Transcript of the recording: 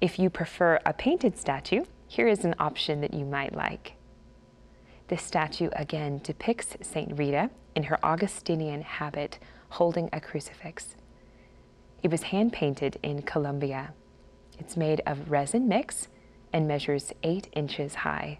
If you prefer a painted statue, here is an option that you might like. This statue again depicts St. Rita in her Augustinian habit holding a crucifix. It was hand painted in Colombia. It's made of resin mix and measures 8 inches high.